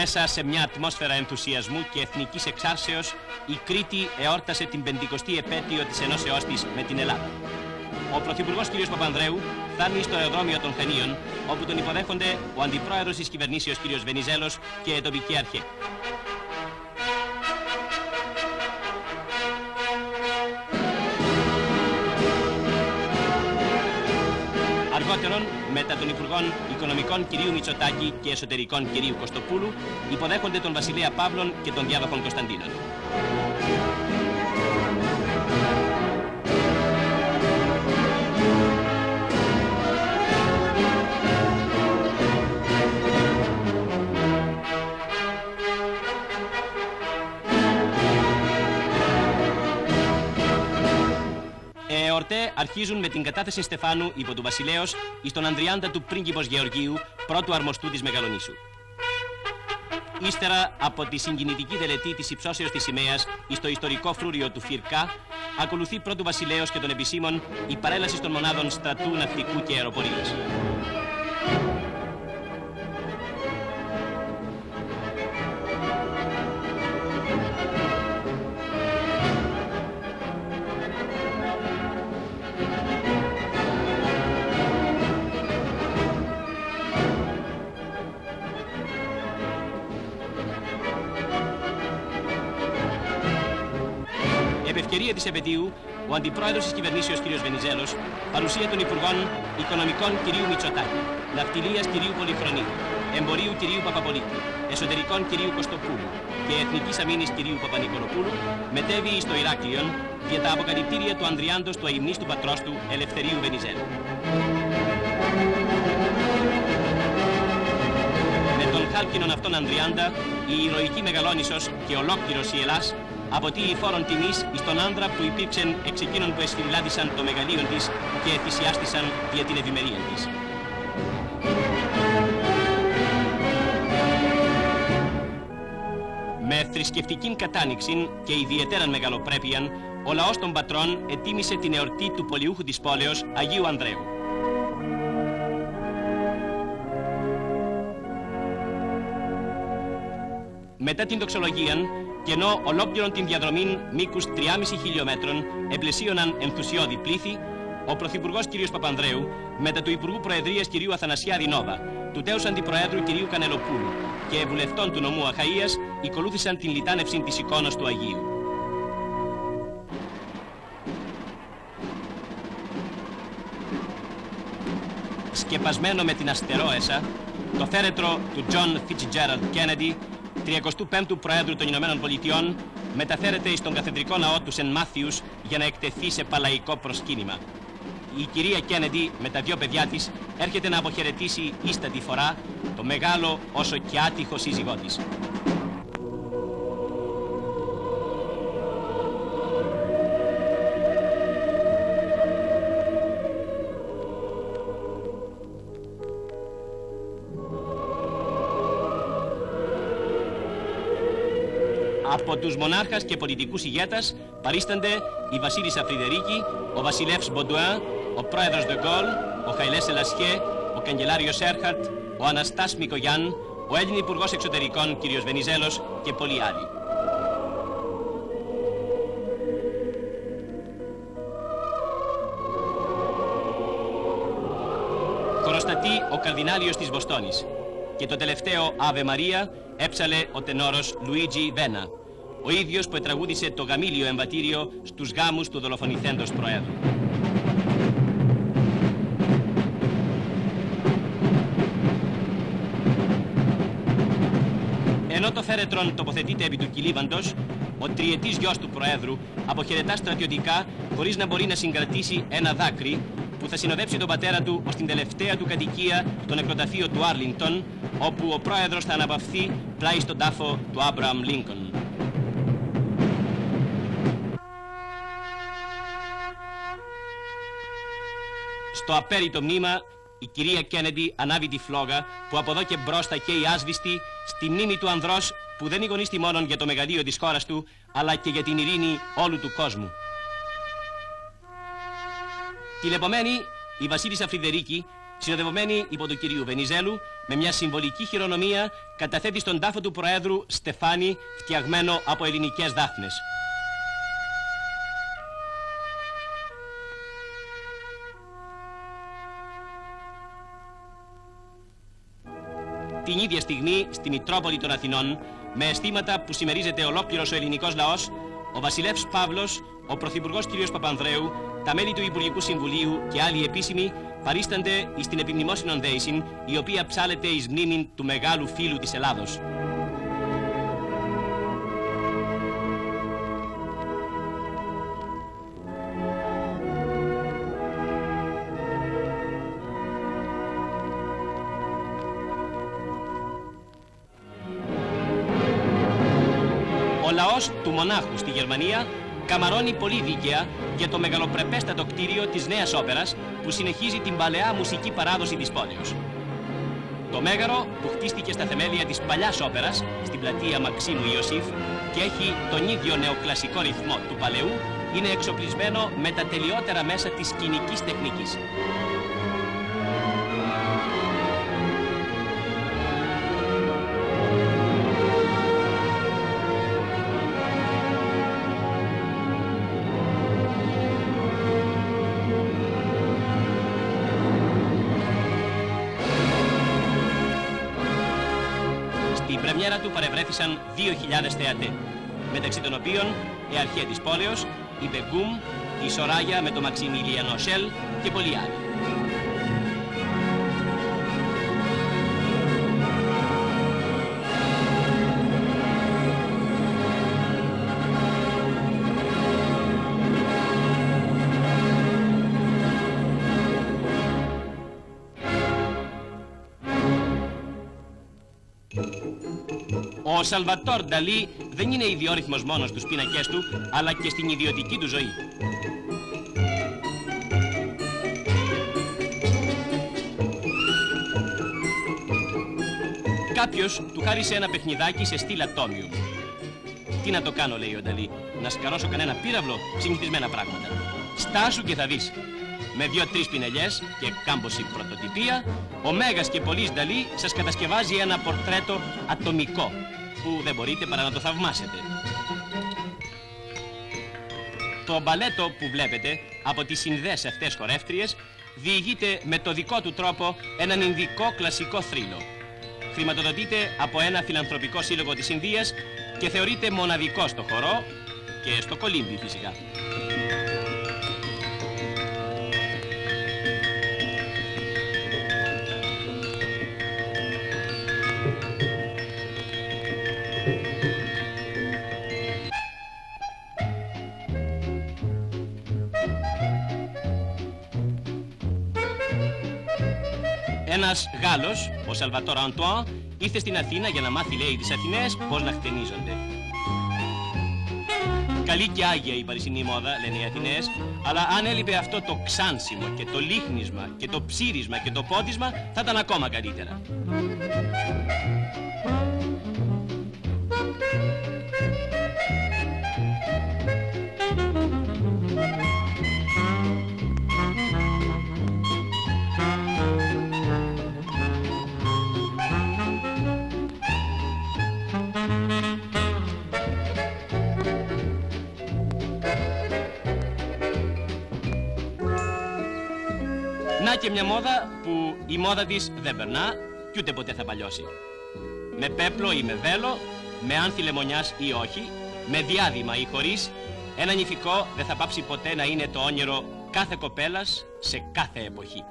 Μέσα σε μια ατμόσφαιρα ενθουσιασμού και εθνικής εξάρσεως, η Κρήτη εόρτασε την 50η επέτειο της ενώσεώς της με την Ελλάδα. Ο Πρωθυπουργός κ. Παπανδρέου φτάνει στο αεροδρόμιο των Χανίων, όπου τον υποδέχονται ο Αντιπρόεδρος της κυβερνήσεως κ. Βενιζέλος και η τοπική αρχή. Αργότερον, μετά των Υπουργών Οικονομικών κ. Μητσοτάκη και Εσωτερικών κ. Κωστοπούλου, υποδέχονται τον Βασιλέα Παύλων και τον Διάδοχον Κωνσταντίνων. Εορτέ αρχίζουν με την κατάθεση Στεφάνου υπό του Βασιλέως εις τον Ανδριάντα του πρίγκιπος Γεωργίου, πρώτου αρμοστού της Μεγαλονίσου. Ύστερα από τη συγκινητική τελετή της υψώσεως της σημαίας εις το ιστορικό φρούριο του Φυρκά, ακολουθεί πρώτου Βασιλέως και των επισήμων η παρέλαση των μονάδων στρατού, ναυτικού και αεροπορίας. Ευκαιρία της επαιτίου, ο αντιπρόεδρος της κυβερνήσεως κ. Βενιζέλος, παρουσία των Υπουργών Οικονομικών κ. Μητσοτάκη, Ναυτιλίας κ. Πολυχρονίου, Εμπορίου κ. Παπαπολίτη, Εσωτερικών κ. Κωστοπούλου και Εθνικής Αμήνης κ. Παπα-Νικολοπούλου, μετέβη στο Ηράκλειον για τα αποκαλυπτήρια του Ανδριάντος του του πατρός του Ελευθερίου Βενιζέλου. Με τον χάλκινον αυτόν Ανδριάντα, η ηρωική Μεγαλόνισος και ολόκληρος η Ελλάς αποτείει φόρον τιμής εις τον άνδρα που υπήρξαν εξ εκείνων που εσφυλάδισαν το μεγαλείον της και θυσιάστησαν για την ευημερία της. Με θρησκευτική κατάνοιξη και ιδιαίτερα μεγαλοπρέπειαν, ο λαός των πατρών ετίμησε την εορτή του πολιούχου της πόλεως Αγίου Ανδρέου. Μετά την δοξολογία, και ενώ ολόκληρον την διαδρομή μήκους 3,5 χιλιόμετρων επλαισίωναν ενθουσιώδη πλήθη, ο Πρωθυπουργός κ. Παπανδρέου, μετά του Υπουργού Προεδρίας κ. Αθανασιάδη Νόβα, του τέους Αντιπροέδρου κ. Κανελοπούλου και βουλευτών του νομού Αχαΐας, οικολούθησαν την λιτάνευση της εικόνας του Αγίου. Σκεπασμένο με την αστερόεσα, το θέρετρο του John Fitzgerald Kennedy 35ου Προέδρου των Ηνωμένων Πολιτειών μεταφέρεται εις τον καθεδρικό ναό του Σεν Μάθιους για να εκτεθεί σε παλαϊκό προσκύνημα. Η κυρία Κέννεντι με τα δυο παιδιά της έρχεται να αποχαιρετήσει ίστατη φορά το μεγάλο όσο και άτυχο σύζυγό της. Από τους μονάρχας και πολιτικούς ηγέτας παρίστανται η Βασίλισσα Φρυδερίκη, ο Βασιλεύς Μποντουάν, ο πρόεδρος Ντεγκόλ, ο Χαϊλές Σελασιέ, ο καγκελάριος Έρχαρτ, ο Αναστάς Μικογιάν, ο Έλλην Υπουργός Εξωτερικών κ. Βενιζέλος και πολλοί άλλοι. Χωροστατεί ο καρδινάλιος της Βοστόνης και το τελευταίο Αβε Μαρία έψαλε ο τενόρος Λουίτζι Βένα ο ίδιος που ετραγούδησε το γαμήλιο εμβατήριο στους γάμους του δολοφονηθέντος Προέδρου. Ενώ το θέρετρον τοποθετείται επί του κυλίβαντος, ο τριετής γιος του Προέδρου αποχαιρετά στρατιωτικά χωρίς να μπορεί να συγκρατήσει ένα δάκρυ που θα συνοδέψει τον πατέρα του ως την τελευταία του κατοικία, το νεκροταφείο του Άρλινγκτον, όπου ο πρόεδρος θα αναπαυθεί πλάι στον τάφο του Άμπρααμ Λίνκον. Στο απέριτο μνήμα η κυρία Κέννεντι ανάβει τη φλόγα που από εδώ και μπρος θα καίει άσβηστη στη μνήμη του ανδρός που δεν εικονίστη μόνο για το μεγαλείο της χώρας του αλλά και για την ειρήνη όλου του κόσμου. Την επομένη η βασίλισσα Φρυδερίκη συνοδευμένη υπό του κυρίου Βενιζέλου, με μια συμβολική χειρονομία καταθέτει στον τάφο του Προέδρου Στεφάνη, φτιαγμένο από ελληνικές δάφνες. Την ίδια στιγμή, στη Μητρόπολη των Αθηνών, με αισθήματα που συμμερίζεται ολόκληρος ο ελληνικός λαός, ο βασιλεύς Παύλος, ο πρωθυπουργός κ. Παπανδρέου, τα μέλη του Υπουργικού Συμβουλίου και άλλοι επίσημοι παρίστανται εις την επιμνημόσυνον δέησιν, η οποία ψάλεται εις μνήμην του μεγάλου φίλου της Ελλάδος. Ο λαός του μονάχου στη Γερμανία καμαρώνει πολύ δίκαια για το μεγαλοπρεπέστατο κτίριο της Νέας Όπερας που συνεχίζει την παλαιά μουσική παράδοση της πόλεως. Το μέγαρο που χτίστηκε στα θεμέλια της παλιάς όπερας στην πλατεία Μαξίμου Ιωσήφ και έχει τον ίδιο νεοκλασικό ρυθμό του παλαιού είναι εξοπλισμένο με τα τελειότερα μέσα της σκηνικής τεχνικής. Πρεμιέρα του παρευρέθησαν 2.000 θεατέ, μεταξύ των οποίων η αρχαία της πόλεως, η Μπεγκούμ, η Σοράγια με το Μαξιμιλιανό Σέλ και πολλοί άλλοι. Ο Σαλβατόρ Νταλή δεν είναι ιδιόρυθμος μόνος στους πίνακές του, αλλά και στην ιδιωτική του ζωή. Κάποιος του χάρισε ένα παιχνιδάκι σε στήλα ατόμιου. Τι να το κάνω, λέει ο Νταλή, να σκαρώσω κανένα πύραυλο, συνηθισμένα πράγματα. Στάσου και θα δεις. Με δύο-τρεις πινελιές και κάμποση πρωτοτυπία, ο Μέγας και Πολύς Νταλή σας κατασκευάζει ένα πορτρέτο ατομικό, που δεν μπορείτε παρά να το θαυμάσετε. Το μπαλέτο που βλέπετε από τις συνδές αυτές χορεύτριες διηγείται με το δικό του τρόπο έναν Ινδικό κλασικό θρύλο. Χρηματοδοτείται από ένα φιλανθρωπικό σύλλογο της Ινδίας και θεωρείται μοναδικό στο χορό και στο κολύμπι φυσικά. Ένας Γάλλος, ο Σαλβατόρ Αντουάν, ήρθε στην Αθήνα για να μάθει, λέει, τις Αθηναίες πώς να χτενίζονται. Καλή και άγια η παρισινή μόδα, λένε οι Αθηναίες, αλλά αν έλειπε αυτό το ξάνσιμο και το λίχνισμα και το ψήρισμα και το πότισμα, θα ήταν ακόμα καλύτερα. Να και μια μόδα που η μόδα της δεν περνά και ούτε ποτέ θα παλιώσει. Με πέπλο ή με βέλο, με άνθη λεμονιάς ή όχι, με διάδημα ή χωρίς, ένα νηφικό δεν θα πάψει ποτέ να είναι το όνειρο κάθε κοπέλας σε κάθε εποχή.